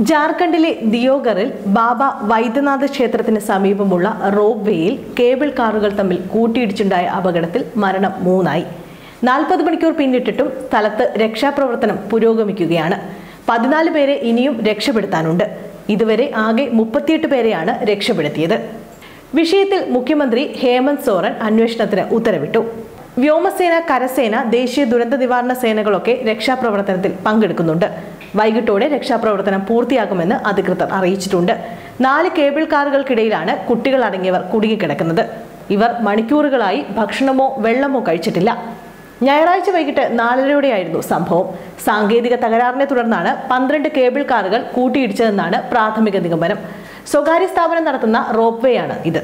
ജാർഖണ്ഡിലെ ദിയോഗറിൽ ബാബ വൈദ്യനാഥ ക്ഷേത്രത്തിന് സമീപമുള്ള റോപ്പ് വേയിൽ കേബിൾ കാറുകൾ തമ്മിൽ കൂട്ടിയിടിച്ചുണ്ടായ അപകടത്തിൽ മരണം മൂന്നായി. നാൽപ്പത് മണിക്കൂർ പിന്നിട്ടിട്ടും സ്ഥലത്ത് രക്ഷാപ്രവർത്തനം പുരോഗമിക്കുകയാണ്. പതിനാല് പേരെ ഇനിയും രക്ഷപ്പെടുത്താനുണ്ട്. ഇതുവരെ ആകെ മുപ്പത്തിയെട്ട് പേരെയാണ് രക്ഷപ്പെടുത്തിയത്. വിഷയത്തിൽ മുഖ്യമന്ത്രി ഹേമന്ത് സോറൻ അന്വേഷണത്തിന് ഉത്തരവിട്ടു. വ്യോമസേന കരസേന ദേശീയ ദുരന്ത നിവാരണ സേനകളൊക്കെ രക്ഷാപ്രവർത്തനത്തിൽ പങ്കെടുക്കുന്നുണ്ട്. വൈകിട്ടോടെ രക്ഷാപ്രവർത്തനം പൂർത്തിയാക്കുമെന്ന് അധികൃതർ അറിയിച്ചിട്ടുണ്ട്. നാല് കേബിൾ കാറുകൾക്കിടയിലാണ് കുട്ടികൾ അടങ്ങിയവർ കുടുങ്ങിക്കിടക്കുന്നത്. ഇവർ മണിക്കൂറുകളായി ഭക്ഷണമോ വെള്ളമോ കഴിച്ചിട്ടില്ല. ഞായറാഴ്ച വൈകിട്ട് നാലരയോടെയായിരുന്നു സംഭവം. സാങ്കേതിക തകരാറിനെ തുടർന്നാണ് പന്ത്രണ്ട് കേബിൾ കാറുകൾ കൂട്ടിയിടിച്ചതെന്നാണ് പ്രാഥമിക നിഗമനം. സ്വകാര്യ സ്ഥാപനം നടത്തുന്ന റോപ്പ് ആണ് ഇത്.